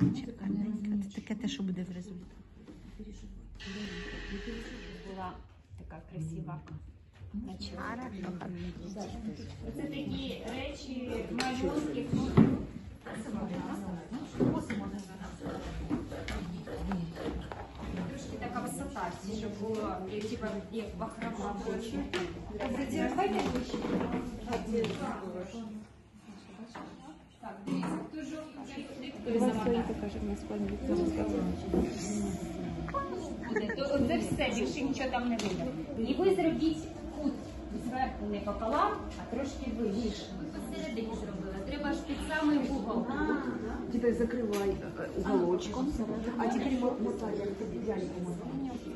Чекай, Це таке те, що буде в результаті. Була така красива. хорошо. Це такі речі майорських. Трошки така висота, щоб було як бахрома. Вище. Так, дивіться, хто жовтий, хто буде. То це все, більше нічого там не буде. І ви зробіть кут зверху не пополам, а трошки вище. Ви посередині зробили. Треба ж під самий вугол. Тепер закривай э, уголочком, а тепер мо- мотай, я тобі дядьку мотаю.